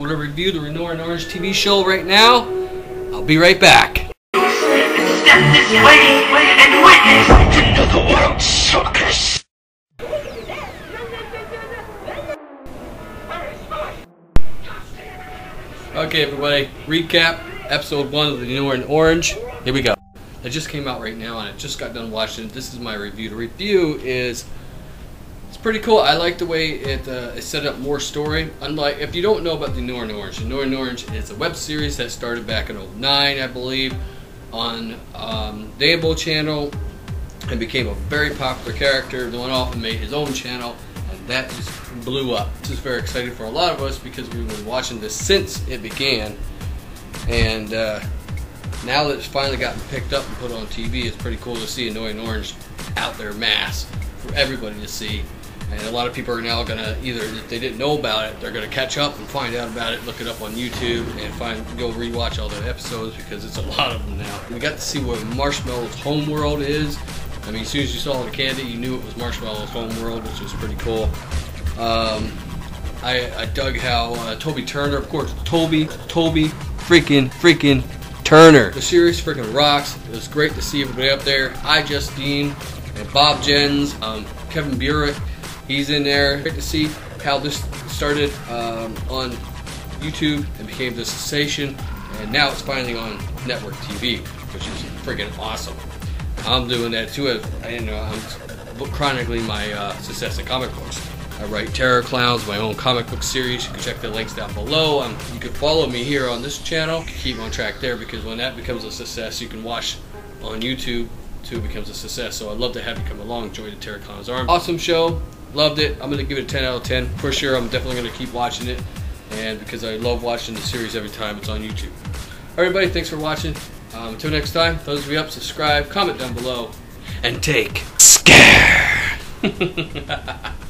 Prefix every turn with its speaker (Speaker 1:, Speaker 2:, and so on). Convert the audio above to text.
Speaker 1: We're gonna review the Annoying Orange TV show right now. I'll be right back.
Speaker 2: Step this way and witness another world circus.
Speaker 1: Okay, everybody, recap episode one of the Annoying Orange. Here we go. It just came out right now, and I just got done watching it. This is my review. The review is it's pretty cool. I like the way it, uh, it set up more story. Unlike if you don't know about the and Orange, the and Orange is a web series that started back in 09, I believe, on um, Daneboe channel and became a very popular character. Then went off and made his own channel, and that just blew up. This is very exciting for a lot of us because we've been watching this since it began, and uh, now that it's finally gotten picked up and put on TV, it's pretty cool to see Annoying Orange out there mass for everybody to see. And a lot of people are now going to either, if they didn't know about it, they're going to catch up and find out about it, look it up on YouTube, and find go rewatch all the episodes because it's a lot of them now. We got to see what Marshmallow's homeworld is. I mean, as soon as you saw the candy, you knew it was Marshmallow's homeworld, which was pretty cool. Um, I, I dug how uh, Toby Turner, of course, Toby, Toby, freaking, freaking Turner. The series freaking rocks. It was great to see everybody up there. iJustine and Bobjenz, um, Kevin Brueck, he's in there. Great to see how this started um, on YouTube and became the sensation, and now it's finally on network TV, which is freaking awesome. I'm doing that too. I, know, I'm chronicling my uh, success in comic books. I write Terrorklowns, my own comic book series. You can check the links down below. Um, you can follow me here on this channel. Keep on track there because when that becomes a success, you can watch on YouTube too becomes a success. So I'd love to have you come along, join the Terrorklowns Army. Awesome show. Loved it. I'm to give it a 10 out of 10. For sure, I'm definitely to keep watching it. And because I love watching the series every time it's on YouTube. All right, Everybody, thanks for watching. Um, until next time, thumbs me up, subscribe, comment down below, and take scare.